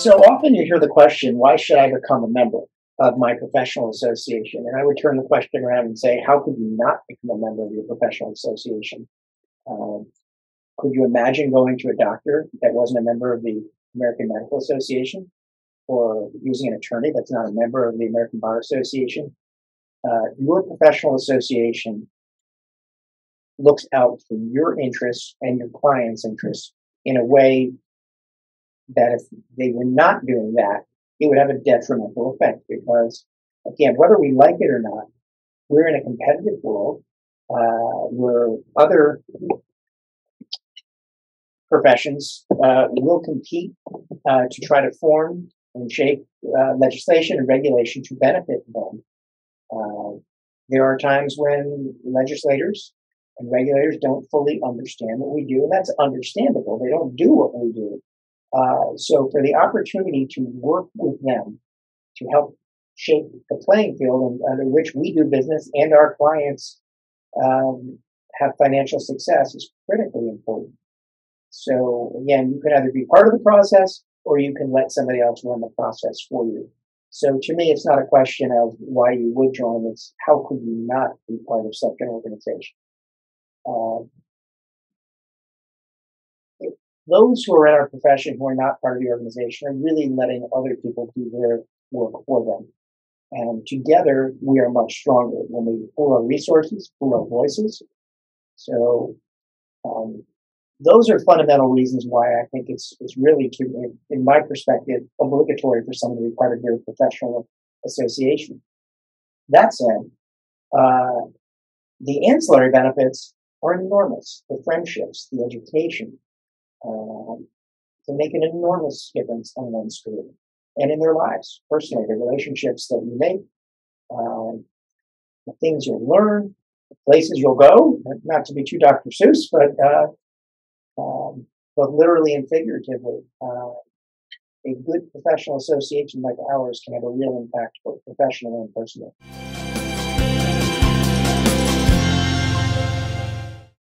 So often you hear the question, why should I become a member of my professional association? And I would turn the question around and say, how could you not become a member of your professional association? Um, could you imagine going to a doctor that wasn't a member of the American Medical Association or using an attorney that's not a member of the American Bar Association? Uh, your professional association looks out for your interests and your client's interests in a way that if they were not doing that, it would have a detrimental effect because, again, whether we like it or not, we're in a competitive world uh, where other professions uh, will compete uh, to try to form and shape uh, legislation and regulation to benefit them. Uh, there are times when legislators and regulators don't fully understand what we do, and that's understandable. They don't do what we do. Uh, so for the opportunity to work with them to help shape the playing field under which we do business and our clients um, have financial success is critically important. So again, you can either be part of the process or you can let somebody else run the process for you. So to me, it's not a question of why you would join. It's how could you not be part of such an organization? Uh, those who are in our profession who are not part of the organization are really letting other people do their work for them. And together we are much stronger when we pool our resources, pool our voices. So um, those are fundamental reasons why I think it's it's really, to, in my perspective, obligatory for someone to be part of their professional association. That said, uh, the ancillary benefits are enormous. The friendships, the education, um, can make an enormous difference on one's career and in their lives personally. The relationships that you make, um, the things you'll learn, the places you'll go. Not to be too Dr. Seuss, but uh, um, both literally and figuratively. Uh, a good professional association like ours can have a real impact both professionally and personally.